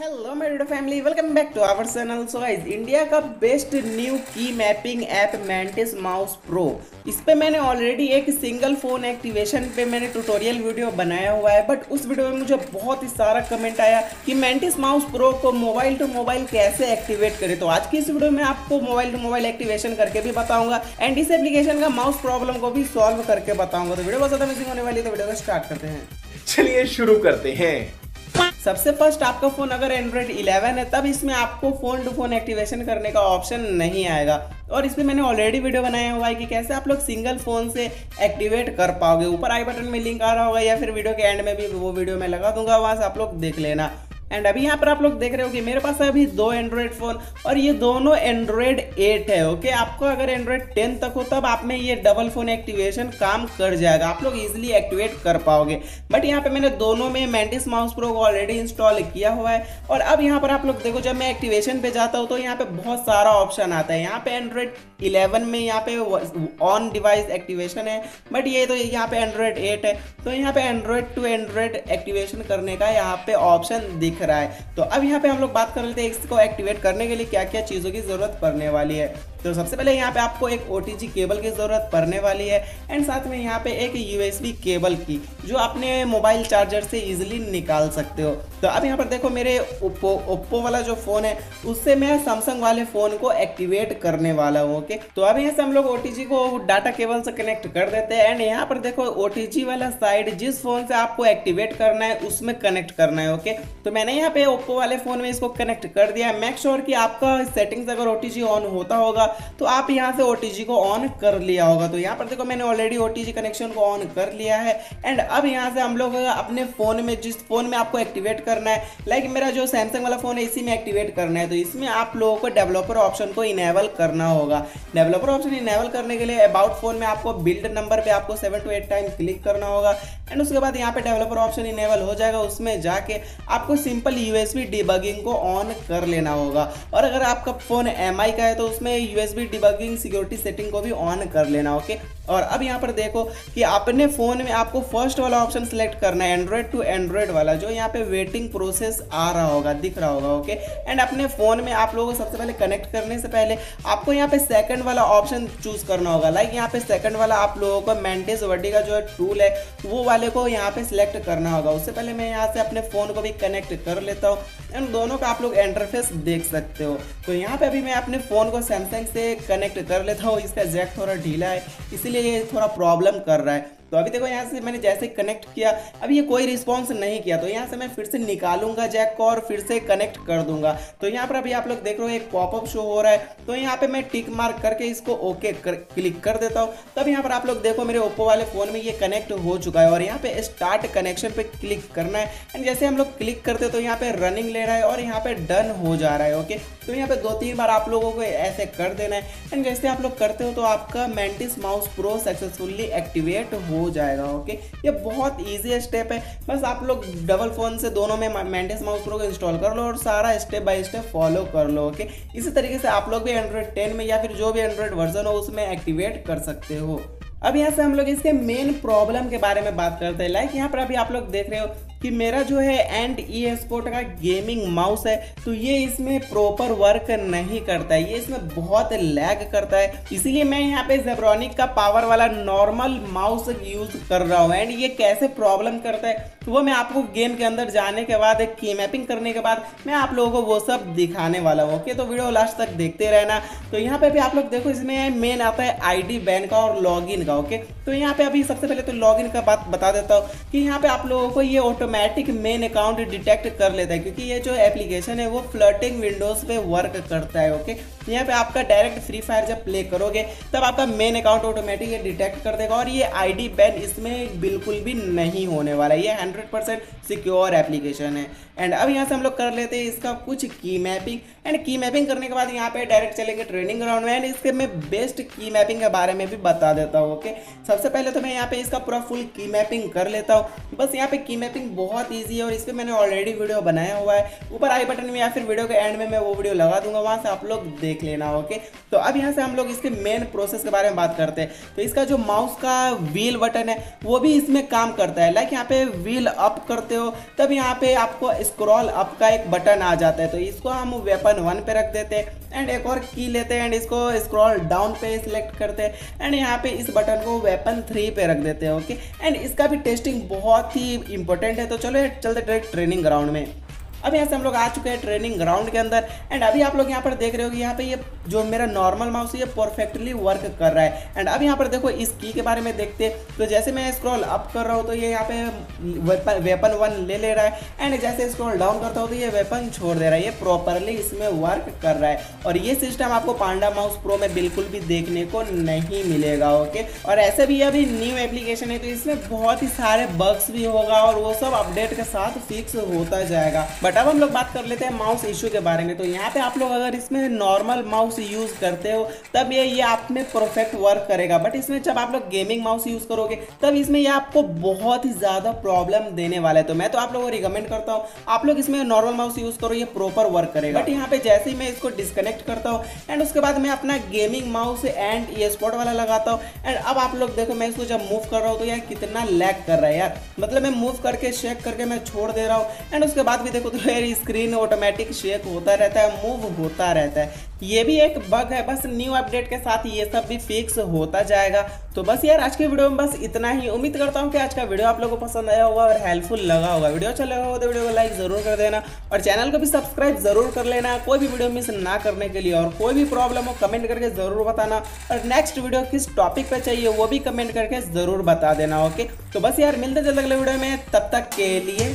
Hello मेरे family welcome back to our channel so guys India का best new key mapping app Mantis Mouse Pro इस पे मैंने already एक single phone activation पे मैंने ट्यूटोरियल वीडियो बनाया हुआ है बट उस वीडियो में मुझे बहुत ही सारा कमेंट आया कि मैंटिस माउस प्रो को मोबाइल टू मोबाइल कैसे एक्टिवेट करें। तो आज की इस वीडियो में आपको मोबाइल टू मोबाइल एक्टिवेशन करके भी बताऊँगा एंड इस एप्लीकेशन का माउस प्रॉब्लम को भी सॉल्व करके बताऊँगा। तो वीडियो बहुत ज़्यादा मिसिंग होने वाली है तो वीडियो को स्टार्ट करते हैं। चलिए शुरू करते हैं। सबसे फ़र्स्ट आपका फ़ोन अगर एंड्रॉयड 11 है, तब इसमें आपको फ़ोन टू फ़ोन एक्टिवेशन करने का ऑप्शन नहीं आएगा। और इसमें मैंने ऑलरेडी वीडियो बनाया हुआ है कि कैसे आप लोग सिंगल फ़ोन से एक्टिवेट कर पाओगे। ऊपर आई बटन में लिंक आ रहा होगा या फिर वीडियो के एंड में भी वो वीडियो मैं लगा दूँगा, वहाँ से आप लोग देख लेना। एंड अभी यहाँ पर आप लोग देख रहे हो कि मेरे पास है अभी दो एंड्रॉयड फ़ोन और ये दोनों एंड्रॉयड 8 है ओके आपको अगर एंड्रॉयड 10 तक हो, तब आप में ये डबल फ़ोन एक्टिवेशन काम कर जाएगा। आप लोग इजिली एक्टिवेट कर पाओगे। बट यहाँ पे मैंने दोनों में मैंटिस माउस प्रो को ऑलरेडी इंस्टॉल किया हुआ है। और अब यहाँ पर आप लोग देखो, जब मैं एक्टिवेशन पे जाता हूँ तो यहाँ पे बहुत सारा ऑप्शन आता है। यहाँ पे एंड्रॉयड 11 में यहाँ पे ऑन डिवाइस एक्टिवेशन है। बट ये तो यहाँ पे एंड्रॉयड 8 है। तो यहाँ पे एंड्रॉयड टू एंड्रॉयड एक्टिवेशन करने का यहाँ पे ऑप्शन दिख रहा है। तो अब यहाँ पे हम लोग बात कर लेते हैं, इसको एक्टिवेट करने के लिए क्या क्या चीज़ों की ज़रूरत पड़ने वाली है। तो सबसे पहले यहाँ पे आपको एक ओटीजी केबल की ज़रूरत पड़ने वाली है एंड साथ में यहाँ पे एक यूएसबी केबल की, जो अपने मोबाइल चार्जर से इजिली निकाल सकते हो। तो अब यहाँ पर देखो मेरे ओप्पो ओप्पो वाला जो फ़ोन है, उससे मैं सैमसंग वाले फ़ोन को एक्टिवेट करने वाला हूँ ओके तो अब यहाँ से हम लोग ओटीजी को डाटा केबल से कनेक्ट कर देते हैं एंड यहाँ पर देखो ओटीजी वाला साइड जिस फ़ोन से आपको एक्टिवेट करना है, उसमें कनेक्ट करना है ओके तो मैंने यहाँ पे ओप्पो वाले फ़ोन में इसको कनेक्ट कर दिया। मेक श्योर कि आपका सेटिंग्स अगर ओटीजी ऑन होता होगा तो आप यहाँ से ओटीजी को ऑन कर लिया होगा। तो यहाँ पर देखो मैंने ऑलरेडी ओटीजी कनेक्शन को ऑन कर लिया है। एंड अब यहाँ से हम लोग अपने फ़ोन में, जिस फ़ोन में आपको एक्टिवेट करना है लाइक मेरा जो सैमसंग वाला फ़ोन है, इसी में एक्टिवेट करना है। तो इसमें आप लोगों को डेवलपर ऑप्शन को इनेबल करना होगा। डेवलपर ऑप्शन इनेबल करने के लिए अबाउट फ़ोन में आपको बिल्ड नंबर पे आपको seven to eight time click करना होगा। एंड उसके बाद यहाँ पे डेवलपर ऑप्शन इनेबल हो जाएगा, उसमें जाके आपको सिंपल यूएसबी डिबगिंग को ऑन कर लेना होगा। और अगर आपका फ़ोन एमआई का है तो उसमें यूएसबी डिबगिंग सिक्योरिटी सेटिंग को भी ऑन कर लेना ओके और अब यहाँ पर देखो कि अपने फ़ोन में आपको फ़र्स्ट वाला ऑप्शन सेलेक्ट करना है एंड्रॉयड टू एंड्रॉयड वाला, जो यहाँ पे वेटिंग प्रोसेस आ रहा होगा, दिख रहा होगा ओके एंड अपने फ़ोन में आप लोगों को सबसे पहले कनेक्ट करने से पहले आपको यहाँ पे सेकंड वाला ऑप्शन चूज़ करना होगा। लाइक यहाँ पे सेकंड वाला आप लोगों को मेंटेस वर्डी का जो है टूल है, वो वाले को यहाँ पे सिलेक्ट करना होगा। उससे पहले मैं यहाँ से अपने फ़ोन को भी कनेक्ट कर लेता हूँ। एंड दोनों का आप लोग इंटरफेस देख सकते हो। तो यहाँ पे अभी मैं अपने फ़ोन को सैमसंग से कनेक्ट कर लेता हूँ। इसका जैक थोड़ा ढीला है, इसीलिए ये थोड़ा प्रॉब्लम कर रहा है। तो अभी देखो यहाँ से मैंने जैसे कनेक्ट किया अभी ये कोई रिस्पॉन्स नहीं किया तो यहाँ से मैं फिर से निकालूँगा जैक को और फिर से कनेक्ट कर दूँगा। तो यहाँ पर अभी आप लोग देख रहे हो एक पॉपअप शो हो रहा है तो यहाँ पे मैं टिक मार्क करके इसको ओके कर, क्लिक कर देता हूँ। तब यहाँ पर आप लोग देखो मेरे ओप्पो वाले फ़ोन में ये कनेक्ट हो चुका है और यहाँ पे स्टार्ट कनेक्शन पे क्लिक करना है। एंड जैसे हम लोग क्लिक करते तो यहाँ पे रनिंग ले रहा है और यहाँ पे डन हो जा रहा है ओके तो यहाँ पे दो तीन बार आप लोगों को ऐसे कर देना है। एंड जैसे आप लोग करते हो तो आपका Mantis Mouse Pro successfully activate हो जाएगा ओके ये बहुत ईजी स्टेप है। बस आप लोग डबल फ़ोन से दोनों में मैंटेस माउस प्रो को इंस्टॉल कर लो और सारा स्टेप बाय स्टेप फॉलो कर लो ओके इसी तरीके से आप लोग भी एंड्रॉयड टेन में या फिर जो भी एंड्रॉयड वर्जन हो, उसमें एक्टिवेट कर सकते हो। अब यहाँ से हम लोग इसके मेन प्रॉब्लम के बारे में बात करते हैं। लाइक यहाँ पर अभी आप लोग देख रहे हो कि मेरा जो है एंड ई स्पोर्ट का गेमिंग माउस है तो ये इसमें प्रॉपर वर्क नहीं करता है। ये इसमें बहुत लैग करता है। इसीलिए मैं यहाँ पे जेब्रॉनिक का पावर वाला नॉर्मल माउस यूज़ कर रहा हूँ। एंड ये कैसे प्रॉब्लम करता है? तो वो मैं आपको गेम के अंदर जाने के बाद एक की मैपिंग करने के बाद, मैं आप लोगों को वो सब दिखाने वाला हूँ। ओके तो वीडियो लास्ट तक देखते रहना। तो यहाँ पे भी आप लोग देखो, इसमें मेन आता है आईडी बैन का और लॉग का। ओके तो यहाँ पे अभी सबसे पहले तो लॉग का बात बता देता हूँ कि यहाँ पे आप लोगों को ये auto automatic main account detect कर लेता है, क्योंकि ये जो एप्लीकेशन है, वो फ्लर्टिंग विंडोज़ पे वर्क करता है ओके यहाँ पे आपका डायरेक्ट फ्री फायर जब प्ले करोगे, तब आपका मेन अकाउंट ऑटोमेटिक डिटेक्ट कर देगा, और ये आईडी बैन इसमें बिल्कुल भी नहीं होने वाला ये हंड्रेड परसेंट सिक्योर एप्लीकेशन है। एंड अब यहाँ से हम लोग कर लेते हैं इसका कुछ की मैपिंग। एंड की मैपिंग करने के बाद यहाँ पे डायरेक्ट चलेंगे ट्रेनिंग ग्राउंड में। एंड इसके मैं बेस्ट की मैपिंग के बारे में भी बता देता हूँ, ओके? सबसे पहले तो मैं यहाँ पे इसका पूरा फुल की मैपिंग कर लेता हूँ। बस यहाँ पे की मैपिंग बहुत ईजी है और इस पर मैंने ऑलरेडी वीडियो बनाया हुआ है। ऊपर आई बटन में या फिर वीडियो के एंड में मैं वो वीडियो लगा दूँगा, वहाँ से आप लोग देख लेना, ओके? तो अब यहाँ से हम लोग इसके मेन प्रोसेस के बारे में बात करते हैं। तो इसका जो माउस का व्हील बटन है, वो भी इसमें काम करता है। लाइक यहाँ पे व्हील अप करते हो तब यहाँ पे आपको स्क्रॉल अप का एक बटन आ जाता है। तो इसको हम वेपन वन पे रख देते हैं एंड एक और की लेते हैं एंड इसको स्क्रॉल डाउन पे सिलेक्ट करते हैं एंड यहाँ पे इस बटन को वेपन थ्री पे रख देते हैं ओके एंड इसका भी टेस्टिंग बहुत ही इंपॉर्टेंट है। तो चलो चलते डायरेक्ट ट्रेनिंग ग्राउंड में। अब यहाँ से हम लोग आ चुके हैं ट्रेनिंग ग्राउंड के अंदर एंड अभी आप लोग यहाँ पर देख रहे हो कि यहाँ पे ये जो मेरा नॉर्मल माउस है, ये परफेक्टली वर्क कर रहा है। एंड अब यहाँ पर देखो, इस की के बारे में देखते तो जैसे मैं स्क्रॉल अप कर रहा हूँ तो ये यहाँ पे वेपन वन ले ले रहा है। एंड जैसे स्क्रॉल डाउन करता हूँ तो ये वेपन छोड़ दे रहा है। ये प्रॉपरली इसमें वर्क कर रहा है। और ये सिस्टम आपको पांडा माउस प्रो में बिल्कुल भी देखने को नहीं मिलेगा ओके और ऐसे भी अभी न्यू एप्लीकेशन है तो इसमें बहुत ही सारे बग्स भी होगा और वो सब अपडेट के साथ फिक्स होता जाएगा। बट अब हम लोग बात कर लेते हैं माउस इशू के बारे में। तो यहाँ पे आप लोग अगर इसमें नॉर्मल माउस यूज़ करते हो, तब ये ये आप में परफेक्ट वर्क करेगा। बट इसमें जब आप लोग गेमिंग माउस यूज़ करोगे, तब इसमें ये आपको बहुत ही ज़्यादा प्रॉब्लम देने वाला है। तो मैं तो आप लोगों को रिकमेंड करता हूँ, आप लोग इसमें नॉर्मल माउस यूज़ करो, ये प्रॉपर वर्क करेगा। बट यहाँ पे जैसे ही मैं इसको डिस्कनेक्ट करता हूँ एंड उसके बाद मैं अपना गेमिंग माउस एंड ये स्पॉट वाला लगाता हूँ एंड अब आप लोग देखो, मैं इसको जब मूव कर रहा हूँ तो यार कितना लैक कर रहा है यार। मतलब मैं मूव करके शेक करके मैं छोड़ दे रहा हूँ एंड उसके बाद भी देखो तो मेरी स्क्रीन ऑटोमेटिक शेक होता रहता है मूव होता रहता है। ये भी एक बग है, बस न्यू अपडेट के साथ ये सब भी फिक्स होता जाएगा। तो बस यार, आज के वीडियो में बस इतना ही। उम्मीद करता हूँ कि आज का वीडियो आप लोगों को पसंद आया होगा और हेल्पफुल लगा होगा। वीडियो अच्छा लगा होगा तो वीडियो को लाइक ज़रूर कर देना और चैनल को भी सब्सक्राइब ज़रूर कर लेना। कोई भी वीडियो मिस ना करने के लिए और कोई भी प्रॉब्लम हो कमेंट करके ज़रूर बताना। और नेक्स्ट वीडियो किस टॉपिक पर चाहिए, वो भी कमेंट करके ज़रूर बता देना ओके तो बस यार, मिलते जल्द अगले वीडियो में। तब तक के लिए